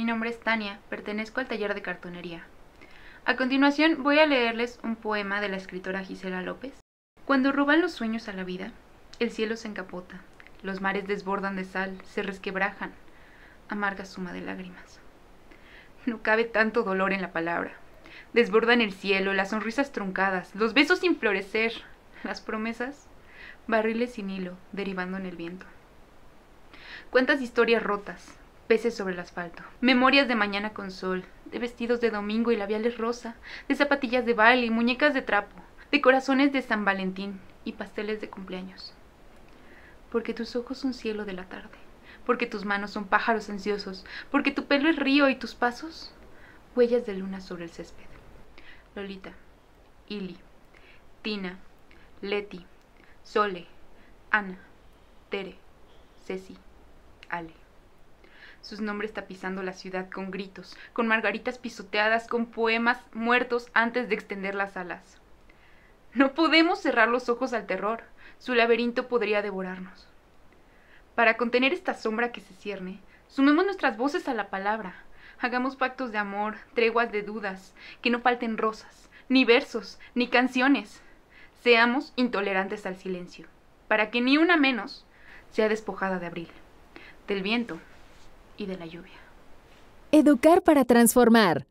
Mi nombre es Tania, pertenezco al taller de cartonería. A continuación voy a leerles un poema de la escritora Gisela López. Cuando roban los sueños a la vida, el cielo se encapota, los mares desbordan de sal, se resquebrajan, amarga suma de lágrimas. No cabe tanto dolor en la palabra. Desbordan el cielo, las sonrisas truncadas, los besos sin florecer, las promesas, barriles sin hilo, derivando en el viento. Cuántas historias rotas, peces sobre el asfalto, memorias de mañana con sol, de vestidos de domingo y labiales rosa, de zapatillas de baile y muñecas de trapo, de corazones de San Valentín y pasteles de cumpleaños. Porque tus ojos son cielo de la tarde, porque tus manos son pájaros ansiosos, porque tu pelo es río y tus pasos, huellas de luna sobre el césped. Lolita, Ili, Tina, Leti, Sole, Ana, Tere, Ceci, Ale. Sus nombres tapizando la ciudad con gritos, con margaritas pisoteadas, con poemas muertos antes de extender las alas. No podemos cerrar los ojos al terror, su laberinto podría devorarnos. Para contener esta sombra que se cierne, sumemos nuestras voces a la palabra, hagamos pactos de amor, treguas de dudas, que no falten rosas, ni versos, ni canciones. Seamos intolerantes al silencio, para que ni una menos sea despojada de abril, del viento y de la lluvia. Educar para transformar.